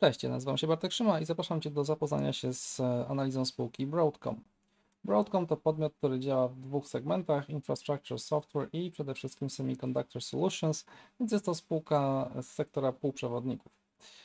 Cześć, nazywam się Bartek Szyma i zapraszam Cię do zapoznania się z e, analizą spółki Broadcom. Broadcom to podmiot, który działa w dwóch segmentach: Infrastructure Software i przede wszystkim Semiconductor Solutions, więc jest to spółka z sektora półprzewodników.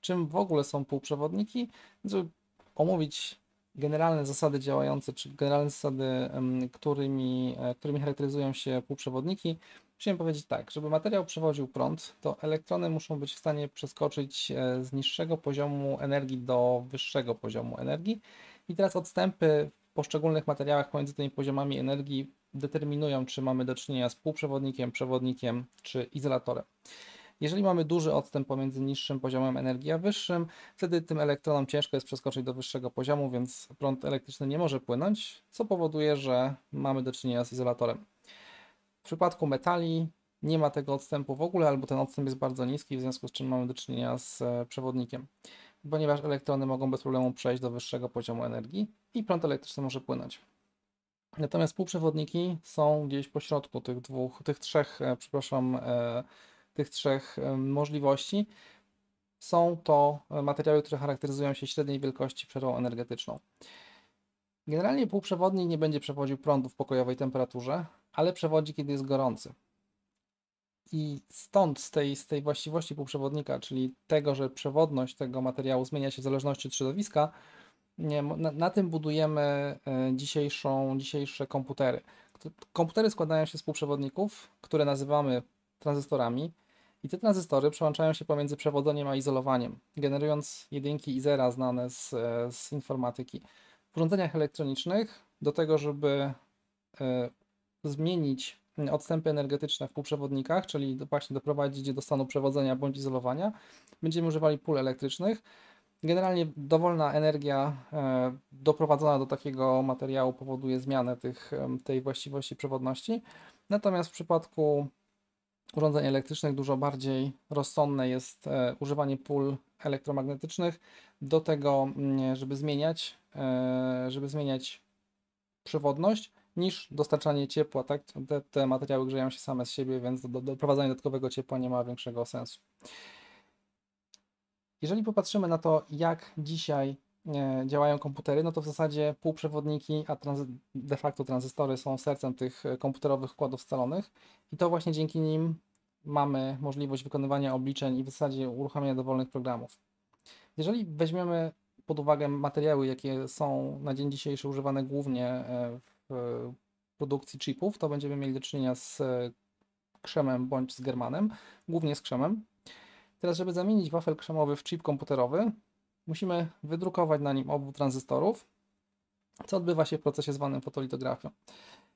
Czym w ogóle są półprzewodniki? Żeby omówić generalne zasady działające, czy generalne zasady, którymi, e, którymi charakteryzują się półprzewodniki, Chciałem powiedzieć tak, żeby materiał przewoził prąd, to elektrony muszą być w stanie przeskoczyć e, z niższego poziomu energii do wyższego poziomu energii. I teraz odstępy w poszczególnych materiałach pomiędzy tymi poziomami energii determinują, czy mamy do czynienia z półprzewodnikiem, przewodnikiem czy izolatorem. Jeżeli mamy duży odstęp pomiędzy niższym poziomem energii a wyższym, wtedy tym elektronom ciężko jest przeskoczyć do wyższego poziomu, więc prąd elektryczny nie może płynąć, co powoduje, że mamy do czynienia z izolatorem. W przypadku metali nie ma tego odstępu w ogóle, albo ten odstęp jest bardzo niski, w związku z czym mamy do czynienia z e, przewodnikiem, ponieważ elektrony mogą bez problemu przejść do wyższego poziomu energii i prąd elektryczny może płynąć. Natomiast półprzewodniki są gdzieś pośrodku tych dwóch, tych trzech, e, przepraszam, e, tych trzech możliwości. Są to materiały, które charakteryzują się średniej wielkości przerwą energetyczną. Generalnie półprzewodnik nie będzie przewodził prądu w pokojowej temperaturze, ale przewodzi, kiedy jest gorący. I stąd z tej, z tej właściwości półprzewodnika, czyli tego, że przewodność tego materiału zmienia się w zależności od środowiska, nie, na, na, tym budujemy e, dzisiejszą, dzisiejsze komputery. Komputery składają się z półprzewodników, które nazywamy tranzystorami, i te tranzystory przełączają się pomiędzy przewodzeniem a izolowaniem, generując jedynki i zera znane z, e, z informatyki. W urządzeniach elektronicznych do tego, żeby e, zmienić odstępy energetyczne w półprzewodnikach, czyli właśnie doprowadzić je do stanu przewodzenia bądź izolowania, będziemy używali pól elektrycznych. Generalnie dowolna energia e, doprowadzona do takiego materiału powoduje zmianę tych, tej właściwości przewodności. Natomiast w przypadku urządzeń elektrycznych dużo bardziej rozsądne jest e, używanie pól elektromagnetycznych do tego, mm, żeby zmieniać, e, żeby zmieniać przewodność niż dostarczanie ciepła, tak? Te, te materiały grzeją się same z siebie, więc do, do, doprowadzanie dodatkowego ciepła nie ma większego sensu. Jeżeli popatrzymy na to, jak dzisiaj e, działają komputery, no to w zasadzie półprzewodniki, a de facto tranzystory są sercem tych e, komputerowych wkładów scalonych i to właśnie dzięki nim mamy możliwość wykonywania obliczeń i w zasadzie uruchamiania dowolnych programów. Jeżeli weźmiemy pod uwagę materiały, jakie są na dzień dzisiejszy używane głównie e, w produkcji chipów, to będziemy mieli do czynienia z krzemem bądź z germanem, głównie z krzemem. Teraz, żeby zamienić wafel krzemowy w chip komputerowy, musimy wydrukować na nim obwód tranzystorów, co odbywa się w procesie zwanym fotolitografią.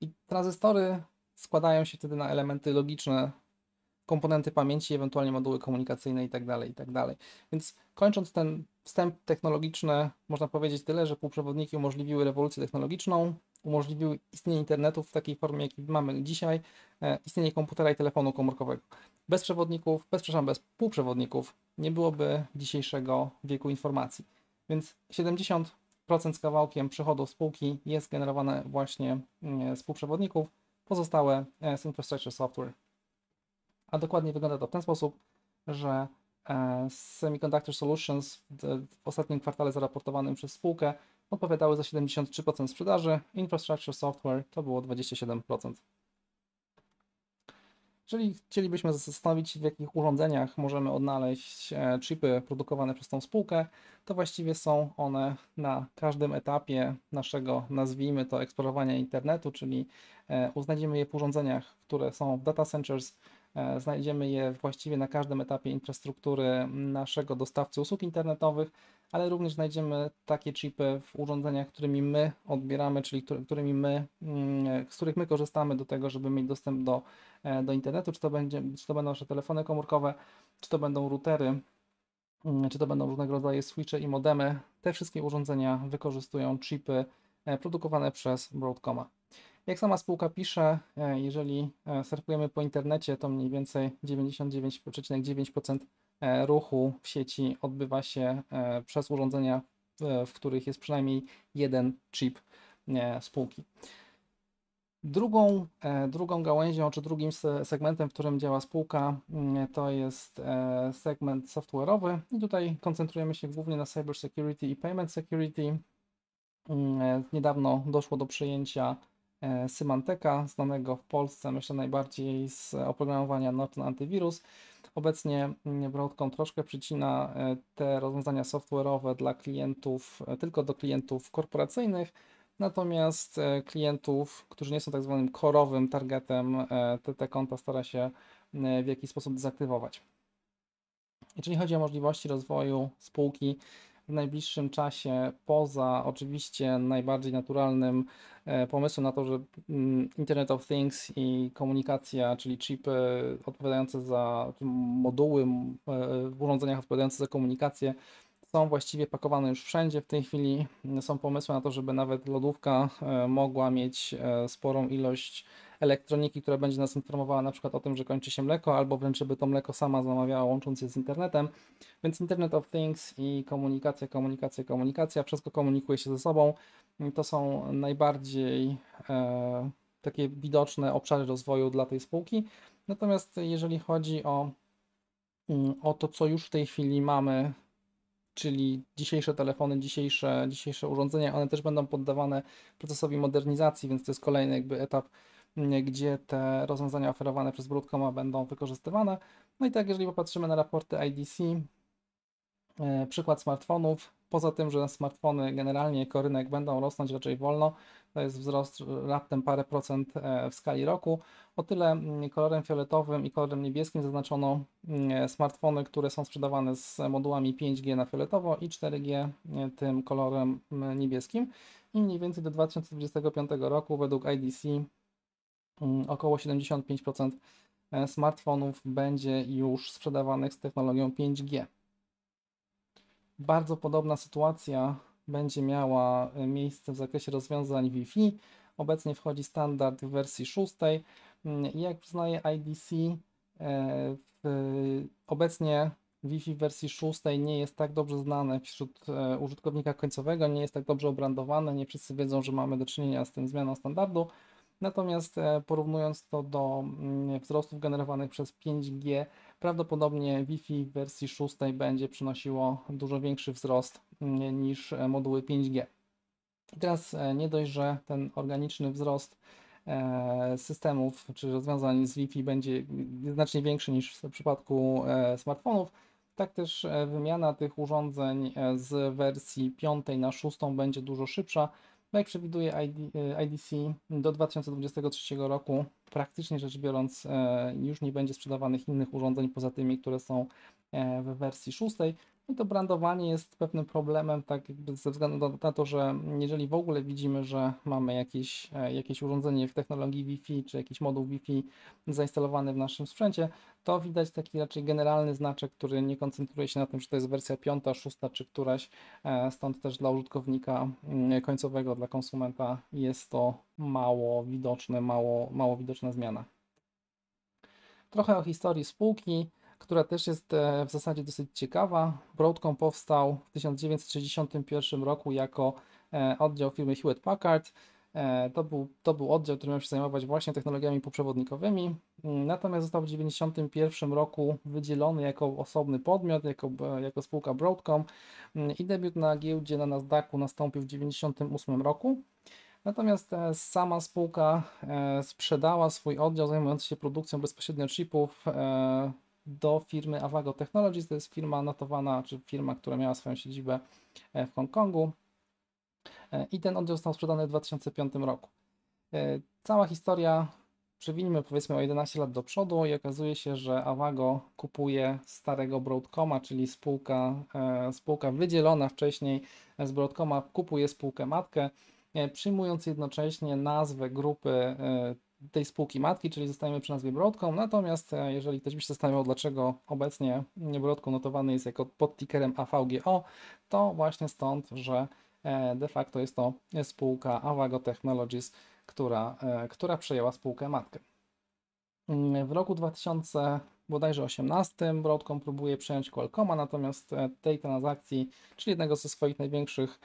I tranzystory składają się wtedy na elementy logiczne, komponenty pamięci, ewentualnie moduły komunikacyjne itd., tak itd. Tak Więc kończąc ten wstęp technologiczny, można powiedzieć tyle, że półprzewodniki umożliwiły rewolucję technologiczną, umożliwiły istnienie internetu w takiej formie, jaki mamy dzisiaj, e, istnienie komputera i telefonu komórkowego. Bez przewodników, bez, przepraszam, bez półprzewodników nie byłoby dzisiejszego wieku informacji. Więc 70% z kawałkiem przychodów spółki jest generowane właśnie mm, z półprzewodników, pozostałe e, z infrastructure software. A dokładnie wygląda to w ten sposób, że e, Semiconductor Solutions w ostatnim kwartale zaraportowanym przez spółkę odpowiadały za 73% sprzedaży, Infrastructure Software to było 27%. Jeżeli chcielibyśmy zastanowić, w jakich urządzeniach możemy odnaleźć e, chipy produkowane przez tą spółkę, to właściwie są one na każdym etapie naszego, nazwijmy to, eksplorowania internetu, czyli e, znajdziemy je w urządzeniach, które są w data centers, znajdziemy je właściwie na każdym etapie infrastruktury naszego dostawcy usług internetowych, ale również znajdziemy takie chipy w urządzeniach, którymi my odbieramy, czyli którymi my, mm, z których my korzystamy do tego, żeby mieć dostęp do, e, do internetu, czy to, będzie, czy to będą nasze telefony komórkowe, czy to będą routery, mm, czy to będą różnego rodzaju switche i modemy. Te wszystkie urządzenia wykorzystują chipy e, produkowane przez Broadcoma. Jak sama spółka pisze, e, jeżeli surfujemy po internecie, to mniej więcej 99,9% E, ruchu w sieci odbywa się e, przez urządzenia, w których jest przynajmniej jeden chip e, spółki. Drugą, e, drugą gałęzią, czy drugim segmentem, w którym działa spółka, mm, to jest e, segment software'owy. I tutaj koncentrujemy się głównie na cyber security i payment security. Mm, e, niedawno doszło do przejęcia Symanteka, znanego w Polsce, myślę najbardziej z oprogramowania Norton Antivirus. Obecnie mm, Broadcom troszkę przycina te rozwiązania software'owe dla klientów, tylko do klientów korporacyjnych, Natomiast e, klientów, którzy nie są tak zwanym korowym targetem, e, te, te konta stara się e, w jakiś sposób dezaktywować. Jeżeli chodzi o możliwości rozwoju spółki w najbliższym czasie, poza oczywiście najbardziej naturalnym pomysłem na to, że mm, Internet of Things i komunikacja, czyli chipy odpowiadające za moduły w urządzeniach odpowiadające za komunikację, są właściwie pakowane już wszędzie. W tej chwili są pomysły na to, żeby nawet lodówka e, mogła mieć e, sporą ilość elektroniki, która będzie nas informowała na przykład o tym, że kończy się mleko, albo wręcz żeby to mleko sama zamawiała łącząc się z internetem. Więc Internet of Things i komunikacja, komunikacja, komunikacja, wszystko komunikuje się ze sobą. To są najbardziej e, takie widoczne obszary rozwoju dla tej spółki. Natomiast jeżeli chodzi o, mm, o to, co już w tej chwili mamy czyli dzisiejsze telefony, dzisiejsze, dzisiejsze urządzenia, one też będą poddawane procesowi modernizacji, więc to jest kolejny jakby etap, mm, gdzie te rozwiązania oferowane przez Broadcoma będą wykorzystywane. No i tak, jeżeli popatrzymy na raporty IDC, e, przykład smartfonów, poza tym, że smartfony generalnie jako rynek będą rosnąć raczej wolno, to jest wzrost raptem parę procent e, w skali roku. O tyle mm, kolorem fioletowym i kolorem niebieskim zaznaczono mm, smartfony, które są sprzedawane z modułami 5G na fioletowo i 4G e, tym kolorem mm, niebieskim. I mniej więcej do 2025 roku według IDC około 75% e, smartfonów będzie już sprzedawanych z technologią 5G. Bardzo podobna sytuacja będzie miała e, miejsce w zakresie rozwiązań Wi-Fi. Obecnie wchodzi standard w wersji 6. Mm, jak przyznaje IDC, e, obecnie Wi-Fi w wersji 6 nie jest tak dobrze znane wśród e, użytkownika końcowego, nie jest tak dobrze obrandowane, nie wszyscy wiedzą, że mamy do czynienia z tym zmianą standardu. Natomiast porównując to do mm, wzrostów generowanych przez 5G, Prawdopodobnie Wi-Fi w wersji 6 będzie przynosiło dużo większy wzrost mm, niż e, moduły 5G. I teraz e, nie dość, że ten organiczny wzrost e, systemów czy rozwiązań z Wi-Fi będzie znacznie większy niż w przypadku smartfonów, tak też wymiana tych urządzeń z wersji 5 na 6 będzie dużo szybsza. No jak przewiduje IDC, do 2023 roku praktycznie rzecz biorąc już nie będzie sprzedawanych innych urządzeń poza tymi, które są w wersji 6. I to brandowanie jest pewnym problemem, tak jakby ze względu na to, że jeżeli w ogóle widzimy, że mamy jakieś, e, jakieś urządzenie w technologii Wi-Fi, czy jakiś moduł Wi-Fi zainstalowany w naszym sprzęcie, to widać taki raczej generalny znaczek, który nie koncentruje się na tym, czy to jest wersja piąta, szósta, czy któraś, e, stąd też dla użytkownika mm, końcowego, dla konsumenta jest to mało widoczne, mało, mało widoczna zmiana. Trochę o historii spółki która też jest e, w zasadzie dosyć ciekawa. Broadcom powstał w 1961 roku jako e, oddział firmy Hewlett Packard. E, to był, to był oddział, który miał się zajmować właśnie technologiami poprzewodnikowymi, mm, natomiast został w 1991 roku wydzielony jako osobny podmiot, jako, jako spółka Broadcom mm, i debiut na giełdzie na Nasdaqu nastąpił w 1998 roku. Natomiast sama spółka sprzedała swój oddział zajmujący się produkcją bezpośrednio chipów do firmy Avago Technologies. To jest firma notowana, czy firma, która miała swoją siedzibę e, w Hongkongu. E, I ten oddział został sprzedany w 2005 roku. E, cała historia przewinimy powiedzmy o 11 lat do przodu i okazuje się, że Avago kupuje starego Broadcoma, czyli spółka, spółka wydzielona wcześniej z Broadcoma, kupuje spółkę matkę, przyjmując jednocześnie nazwę grupy tej spółki matki, czyli zostajemy przy nazwie Broadcom. Natomiast e, jeżeli ktoś by się zastanawiał, dlaczego obecnie Broadcom notowany jest jako pod tickerem AVGO, to właśnie stąd, że e, de facto jest to spółka Avago Technologies, która, e, która przejęła spółkę matkę. Mm, w roku 2000 bodajże 18 Broadcom próbuje przejąć Qualcomma, natomiast tej transakcji, czyli jednego ze swoich największych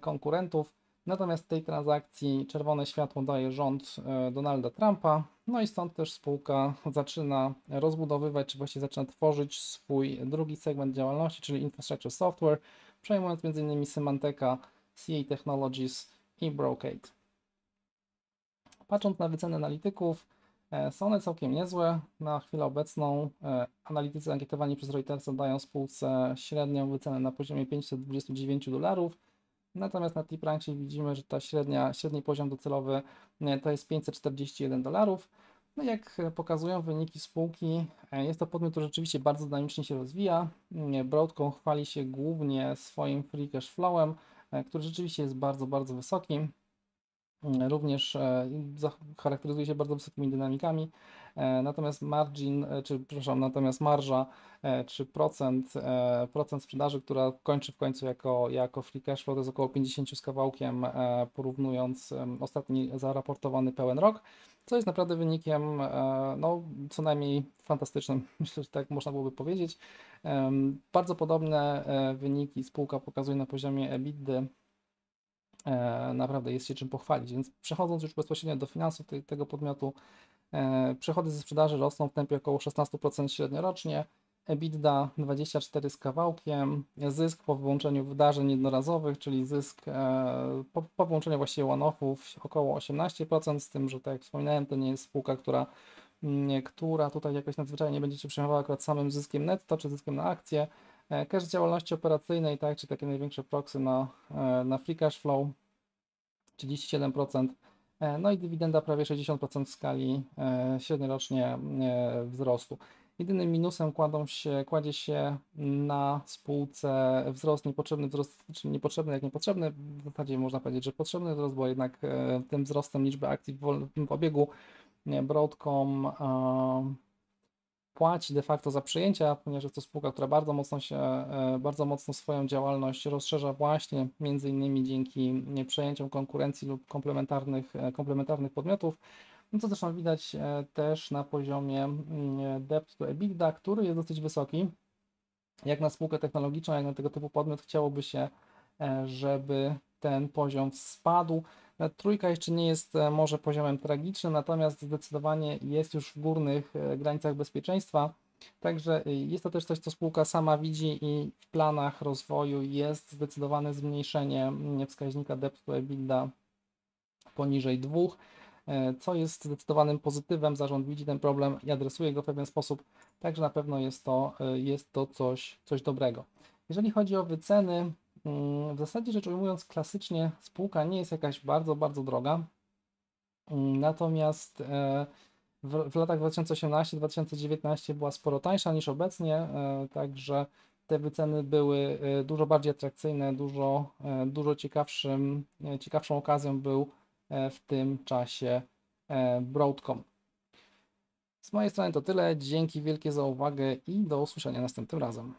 konkurentów, Natomiast tej transakcji czerwone światło daje rząd e, Donalda Trumpa, no i stąd też spółka zaczyna rozbudowywać, czy właściwie zaczyna tworzyć swój drugi segment działalności, czyli Infrastructure Software, przejmując m.in. Symanteka, CA Technologies i Brocade. Patrząc na wyceny analityków, e, są one całkiem niezłe. Na chwilę obecną e, analitycy ankietowani przez Reutersa dają spółce średnią wycenę na poziomie 529 dolarów, Natomiast na TipRancie widzimy, że ta średnia, średni poziom docelowy e, to jest 541 dolarów. No jak pokazują wyniki spółki, e, jest to podmiot, który rzeczywiście bardzo dynamicznie się rozwija. E, Broadcom chwali się głównie swoim free cash flowem, który rzeczywiście jest bardzo, bardzo wysoki. Również charakteryzuje się bardzo wysokimi dynamikami. E, natomiast margin, e, czy przepraszam, natomiast marża, e, czy procent, procent sprzedaży, która kończy w końcu jako, jako free cash flow, to jest około 50 z kawałkiem, porównując ostatni zaraportowany pełen rok, co jest naprawdę wynikiem, no, co najmniej fantastycznym, myślę, że tak można byłoby powiedzieć. Bardzo podobne wyniki spółka pokazuje na poziomie EBITDA, naprawdę jest się czym pochwalić. Więc przechodząc już bezpośrednio do finansów tej, tego podmiotu, E, przychody ze sprzedaży rosną w tempie około 16% średnio rocznie. EBITDA 24 z kawałkiem, zysk po wyłączeniu wydarzeń jednorazowych, czyli zysk e, po, po wyłączeniu właściwie one-offów około 18%, z tym, że tak jak wspominałem, to nie jest spółka, która, która tutaj jakoś nadzwyczajnie będzie się przejmowała akurat samym zyskiem netto, czy zyskiem na akcję. E, cash działalności operacyjnej, tak, czy takie największe proxy na, na free cash flow, 37%. E, no i dywidenda prawie 60% w skali e, średniorocznie e, wzrostu. Jedynym minusem kładą się, kładzie się na spółce wzrost niepotrzebny, wzrost, czy niepotrzebny jak niepotrzebny, w zasadzie można powiedzieć, że potrzebny wzrost, bo jednak tym wzrostem liczby akcji w, w obiegu Broadcom płaci de facto za przejęcia, ponieważ jest to spółka, która bardzo mocno się, e, bardzo mocno swoją działalność rozszerza właśnie między innymi dzięki przejęciom konkurencji lub komplementarnych, e, komplementarnych podmiotów. No co zresztą widać e, też na poziomie mm, debt to EBITDA, który jest dosyć wysoki. Jak na spółkę technologiczną, jak na tego typu podmiot chciałoby się, żeby ten poziom spadł. Trójka jeszcze nie jest e, może poziomem tragicznym, natomiast zdecydowanie jest już w górnych e, granicach bezpieczeństwa. Także e, jest to też coś, co spółka sama widzi i w planach rozwoju jest zdecydowane zmniejszenie mm, wskaźnika debt to EBITDA poniżej 2, co jest zdecydowanym pozytywem. Zarząd widzi ten problem i adresuje go w pewien sposób, także na pewno jest to, jest to coś, coś dobrego. Jeżeli chodzi o wyceny, w zasadzie rzecz ujmując, klasycznie spółka nie jest jakaś bardzo, bardzo droga. Mm, natomiast e, w, w latach 2018-2019 była sporo tańsza niż obecnie, e, także te wyceny były e, dużo bardziej atrakcyjne, dużo, dużo ciekawszym, ciekawszą okazją był w tym czasie Broadcom. Z mojej strony to tyle. Dzięki wielkie za uwagę i do usłyszenia następnym razem.